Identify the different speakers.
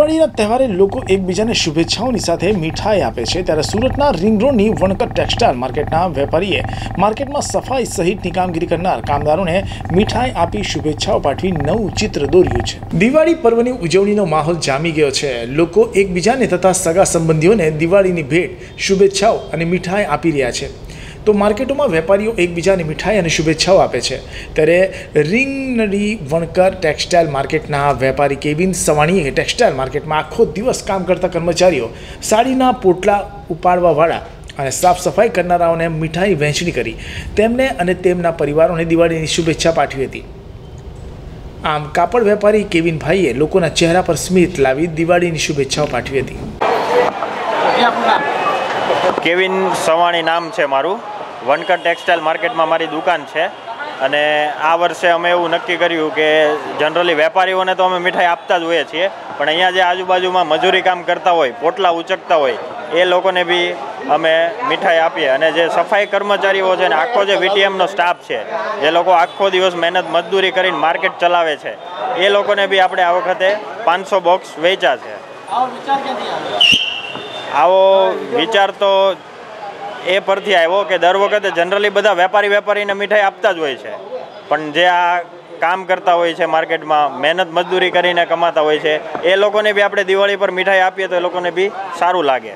Speaker 1: દિવાળીના તહેવારે લોકો એકબીજાને શુભેચ્છાઓની સાથે મીઠાઈ આપે છે. ત્યારે સુરતના રિંગ રોડની વણકર ટેક્સટાઇલ માર્કેટના વેપારીએ માર્કેટમાં સફાઈ સહિતની કામગીરી કરનાર કામદારોને મીઠાઈ આપી શુભેચ્છાઓ પાઠવી નવું ચિત્ર દોર્યું છે. દિવાળી પર્વની ઉજવણીનો માહોલ જામી ગયો છે. લોકો એકબીજાને તથા સગા સંબંધીઓને દિવાળીની ભેટ, શુભેચ્છાઓ અને મીઠાઈ આપી રહ્યા છે. તો માર્કેટોમાં વેપારીઓ એકબીજાને મીઠાઈ અને શુભેચ્છાઓ આપે છે. ત્યારે રીંગનડી વણકર, ટેક્સટાઇલ માર્કેટના વેપારી કેવિન સવાણીએ ટેક્સટાઇલ માર્કેટમાં આખો દિવસ કામ કરતા કર્મચારીઓ સાડીના પોટલા ઉપાડવાવાળા અને સાફ સફાઈ કરનારાઓને મીઠાઈ વહેંચણી કરી. તેમને અને તેમના પરિવારોને દિવાળીની શુભેચ્છા પાઠવી હતી. આમ કાપડ વેપારી કેવિનભાઈએ લોકોના ચહેરા પર સ્મિત લાવી દિવાળીની શુભેચ્છાઓ પાઠવી હતી.
Speaker 2: કેવિન સવાણી નામ છે મારું. વનકર ટેક્સટાઇલ માર્કેટમાં મારી દુકાન છે. અને આ વર્ષે અમે એવું નક્કી કર્યું કે જનરલી વેપારીઓને તો અમે મીઠાઈ આપતા જ હોઈએ છીએ, પણ અહીંયા જે આજુબાજુમાં મજૂરી કામ કરતા હોય, પોટલા ઉચકતા હોય, એ લોકોને બી અમે મીઠાઈ આપીએ. અને જે સફાઈ કર્મચારીઓ છે ને, આખો જે વીટીએમનો સ્ટાફ છે, જે લોકો આખો દિવસ મહેનત મજદૂરી કરીને માર્કેટ ચલાવે છે, એ લોકોને બી આપણે આ વખતે પાંચસો બોક્સ વેચ્યા છે. આવો વિચાર તો એ પરથી આવ્યો કે દર વખતે જનરલી બધા વેપારી વેપારીને મીઠાઈ આપતા જ હોય છે. પણ જે આ કામ કરતા હોય છે માર્કેટમાં, મહેનત મજદૂરી કરીને કમાતા હોય છે, એ લોકોને બી આપણે દિવાળી પર મીઠાઈ આપીએ તો એ લોકોને બી સારું લાગે.